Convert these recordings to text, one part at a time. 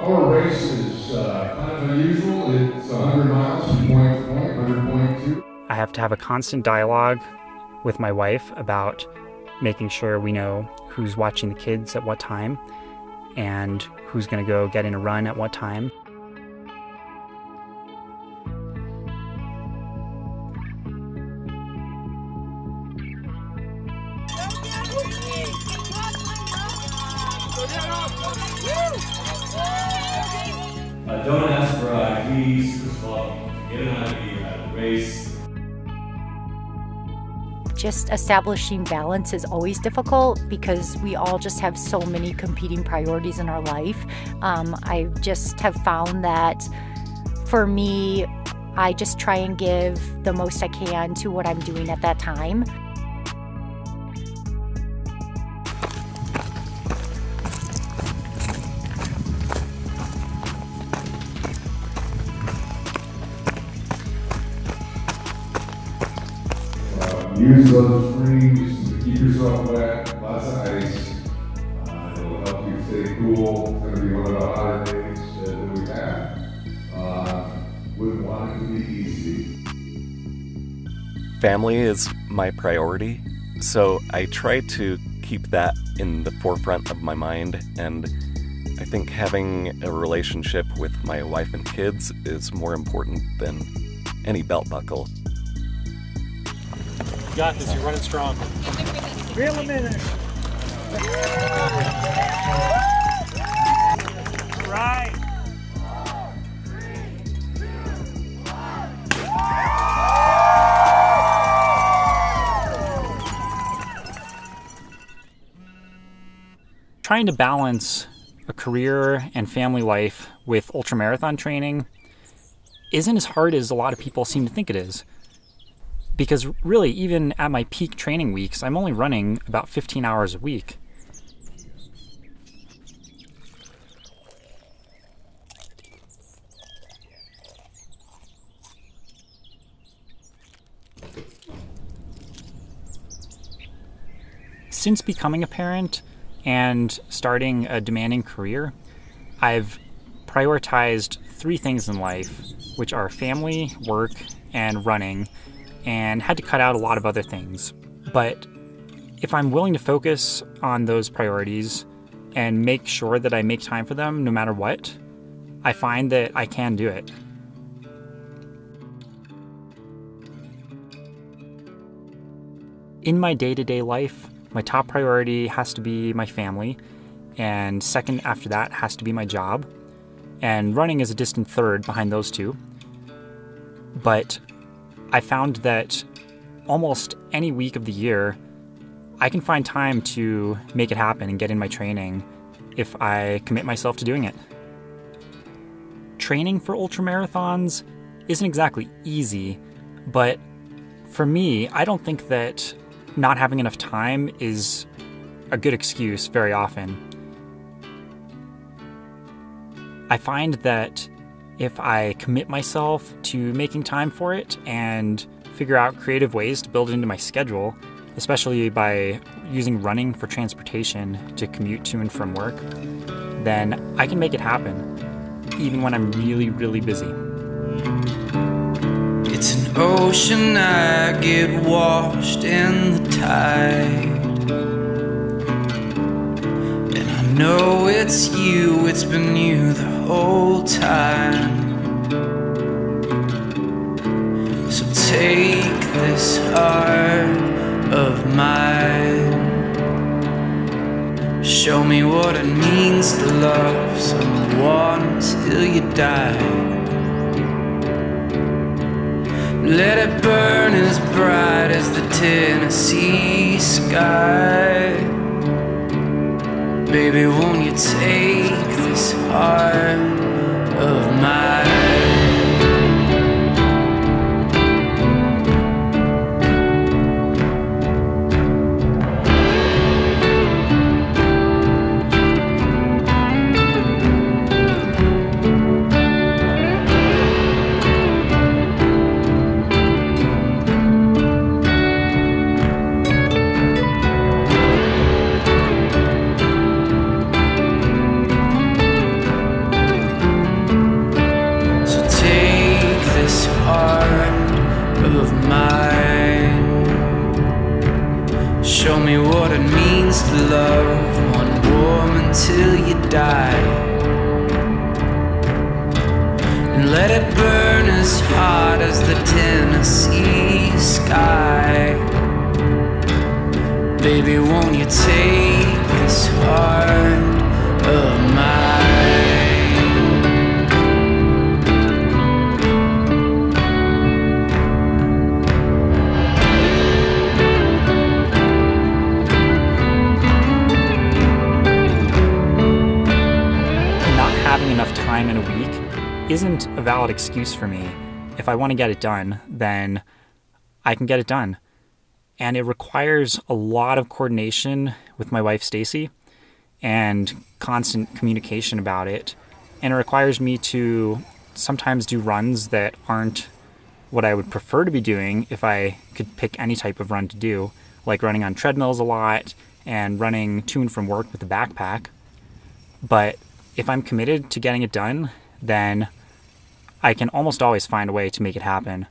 Our race is uh, kind of unusual. It's 100 miles from point to point, 100.2. I have to have a constant dialogue with my wife about making sure we know who's watching the kids at what time and who's going to go get in a run at what time. Just establishing balance is always difficult because we all just have so many competing priorities in our life. Um, I just have found that for me, I just try and give the most I can to what I'm doing at that time. Keep yourself wet, lots of ice. Uh, it'll help you stay cool. It's going to be one of the days that we have. Uh, want it to be easy. Family is my priority, so I try to keep that in the forefront of my mind. And I think having a relationship with my wife and kids is more important than any belt buckle. You got this. You're running strong. Reel him in there. Right. Trying to balance a career and family life with ultramarathon training isn't as hard as a lot of people seem to think it is. Because really, even at my peak training weeks, I'm only running about 15 hours a week. Since becoming a parent and starting a demanding career, I've prioritized three things in life, which are family, work, and running, and had to cut out a lot of other things. But if I'm willing to focus on those priorities and make sure that I make time for them no matter what, I find that I can do it. In my day to day life, my top priority has to be my family, and second after that has to be my job. And running is a distant third behind those two. But I found that almost any week of the year, I can find time to make it happen and get in my training if I commit myself to doing it. Training for ultramarathons isn't exactly easy, but for me, I don't think that not having enough time is a good excuse very often. I find that if I commit myself to making time for it and figure out creative ways to build it into my schedule, especially by using running for transportation to commute to and from work, then I can make it happen, even when I'm really, really busy. It's an ocean I get washed in the tide. And I know it's you, it's been you the whole time. So take this heart of mine. Show me what it means to love someone till you die. Let it burn as bright as the Tennessee sky. Baby, won't you take this heart of mine? Isn't a valid excuse for me. If I want to get it done, then I can get it done. And it requires a lot of coordination with my wife Stacy and constant communication about it. And it requires me to sometimes do runs that aren't what I would prefer to be doing if I could pick any type of run to do, like running on treadmills a lot and running to and from work with a backpack. But if I'm committed to getting it done, then I can almost always find a way to make it happen.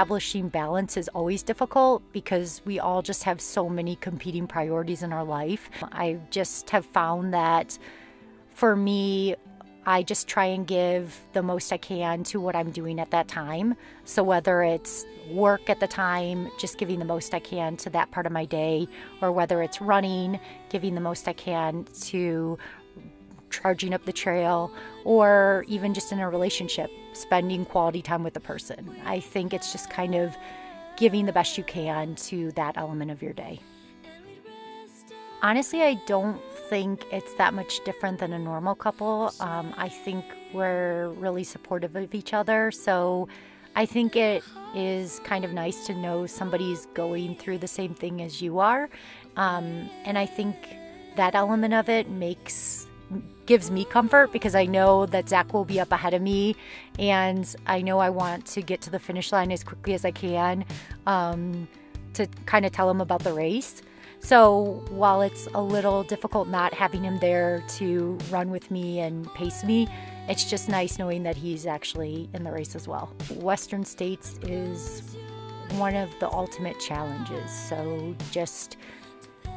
Establishing balance is always difficult because we all just have so many competing priorities in our life. I just have found that for me, I just try and give the most I can to what I'm doing at that time. So, whether it's work at the time, just giving the most I can to that part of my day, or whether it's running, giving the most I can to charging up the trail, or even just in a relationship, spending quality time with the person. I think it's just kind of giving the best you can to that element of your day. Honestly, I don't think it's that much different than a normal couple. Um, I think we're really supportive of each other. So I think it is kind of nice to know somebody's going through the same thing as you are. Um, and I think that element of it makes gives me comfort because I know that Zach will be up ahead of me, and I know I want to get to the finish line as quickly as I can um, to kind of tell him about the race. So while it's a little difficult not having him there to run with me and pace me, it's just nice knowing that he's actually in the race as well. Western States is one of the ultimate challenges. So just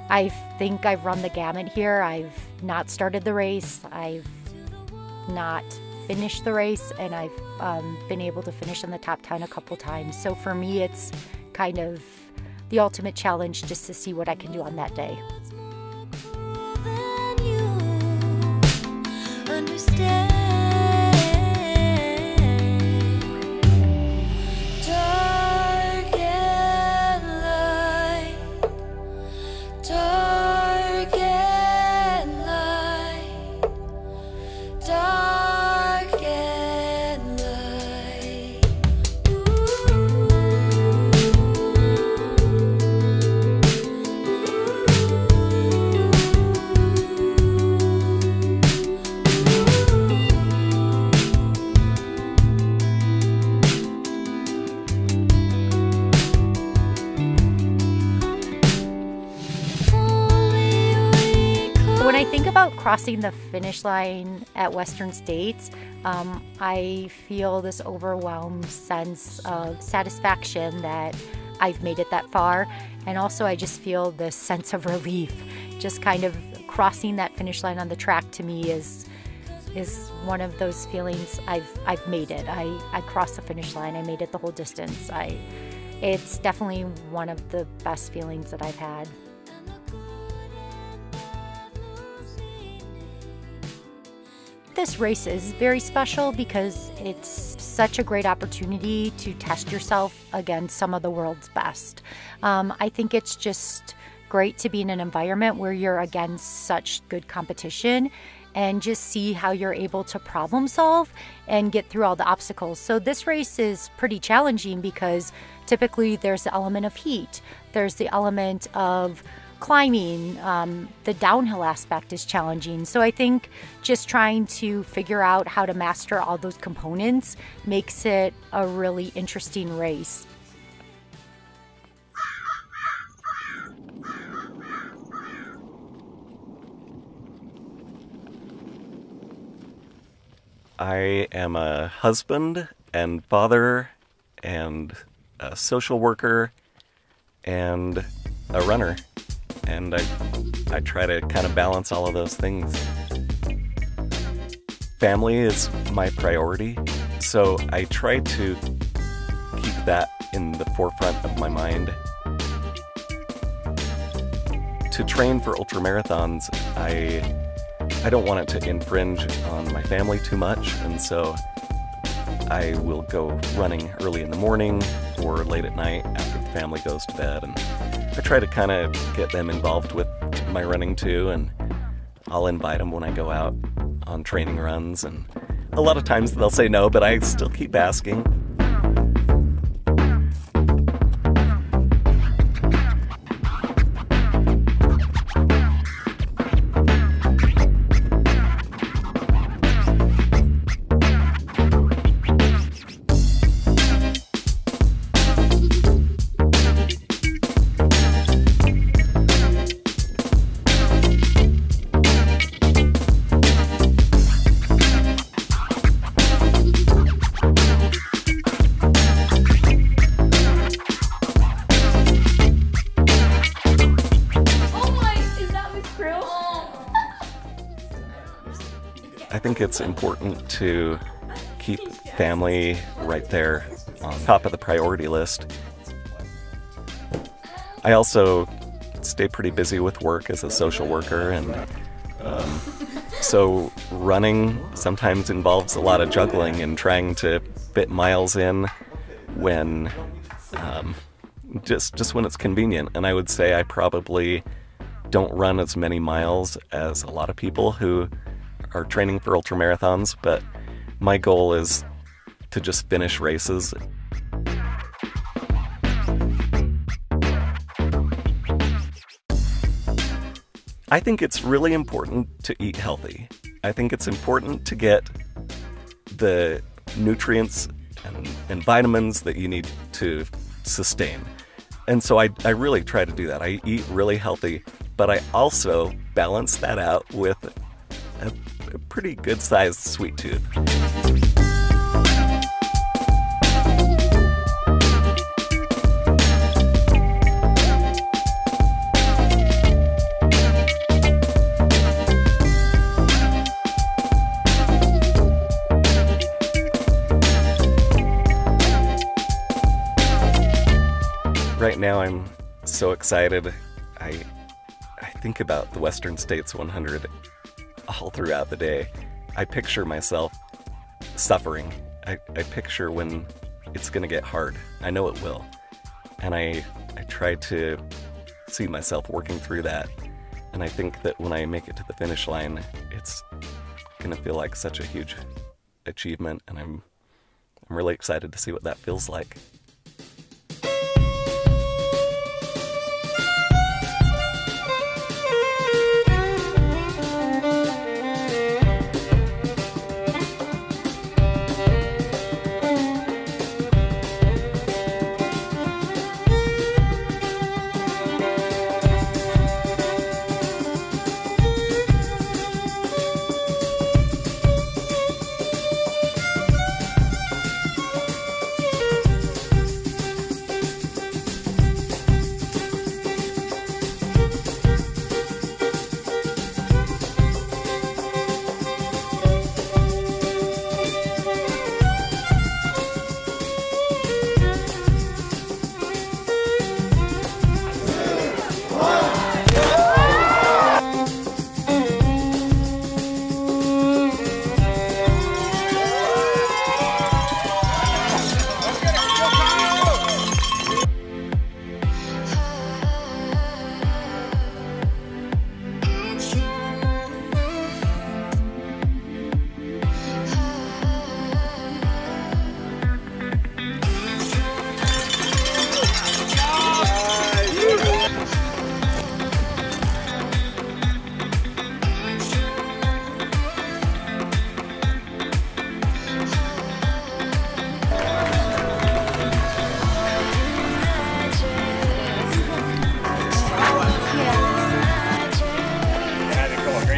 I think I've run the gamut here. I've not started the race. I've not finished the race, and I've um, been able to finish in the top 10 a couple times. So for me, it's kind of the ultimate challenge just to see what I can do on that day. When I think about crossing the finish line at Western States, um, I feel this overwhelmed sense of satisfaction that I've made it that far. And also, I just feel this sense of relief. Just kind of crossing that finish line on the track to me is is one of those feelings I've I've made it. I, I crossed the finish line. I made it the whole distance. I it's definitely one of the best feelings that I've had. This race is very special because it's such a great opportunity to test yourself against some of the world's best. Um, I think it's just great to be in an environment where you're against such good competition and just see how you're able to problem solve and get through all the obstacles. So, this race is pretty challenging because typically there's the element of heat, there's the element of climbing, um, the downhill aspect is challenging. So I think just trying to figure out how to master all those components makes it a really interesting race. I am a husband and father and a social worker and a runner. And I, I try to kind of balance all of those things. Family is my priority, so I try to keep that in the forefront of my mind. To train for ultramarathons, I I don't want it to infringe on my family too much, and so I will go running early in the morning or late at night after the family goes to bed. And I try to kind of get them involved with my running too, and I'll invite them when I go out on training runs. And a lot of times they'll say no, but I still keep asking. I think it's important to keep family right there on top of the priority list. I also stay pretty busy with work as a social worker, and um, so running sometimes involves a lot of juggling and trying to fit miles in when um, just just when it's convenient. And I would say I probably don't run as many miles as a lot of people who are training for ultra marathons, but my goal is to just finish races. I think it's really important to eat healthy. I think it's important to get the nutrients and, and vitamins that you need to sustain. And so I, I really try to do that. I eat really healthy, but I also balance that out with a, pretty good sized sweet tooth. Right now, I'm so excited. I I think about the Western States 100 all throughout the day. I picture myself suffering. I, I picture when it's going to get hard. I know it will. And I, I try to see myself working through that. And I think that when I make it to the finish line, it's going to feel like such a huge achievement. And I'm, I'm really excited to see what that feels like.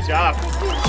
já.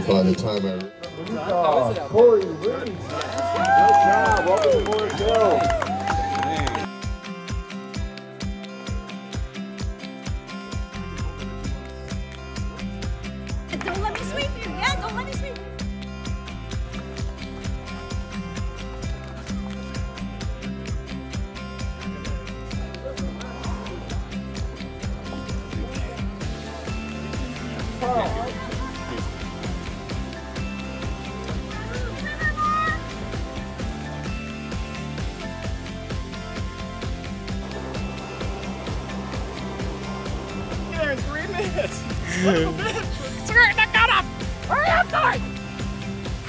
By the time I oh,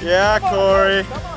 Yeah, Corey.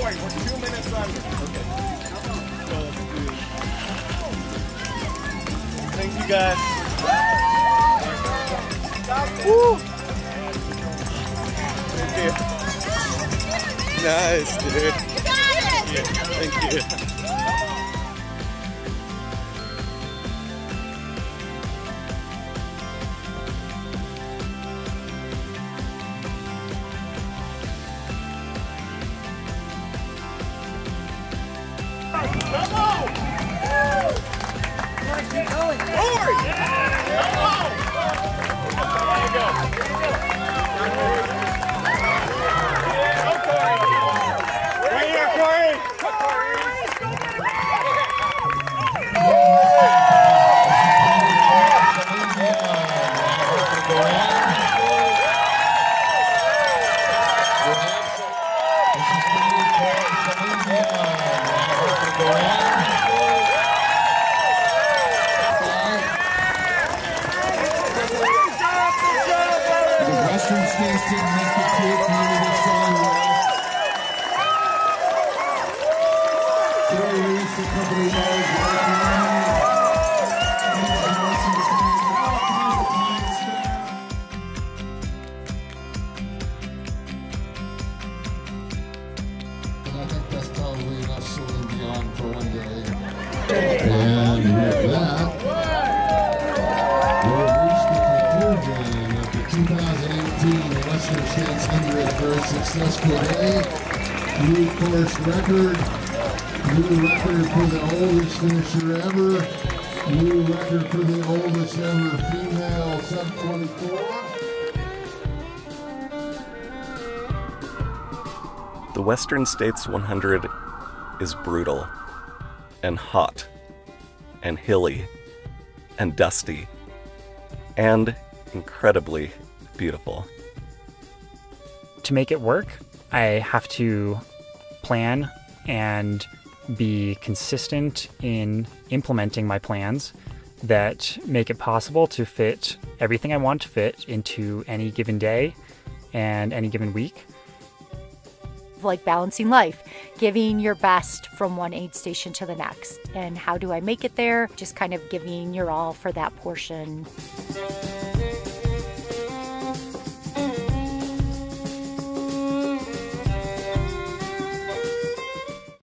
We're two minutes under. Okay. So Thank you, guys. Woo! Thank you. Nice, dude. Yeah, thank you. New course record, new record for the oldest finisher ever, new record for the oldest ever female sub 24. The Western States 100 is brutal and hot and hilly and dusty and incredibly beautiful. To make it work, I have to plan and be consistent in implementing my plans that make it possible to fit everything I want to fit into any given day and any given week. like balancing life, giving your best from one aid station to the next. And how do I make it there? Just kind of giving your all for that portion.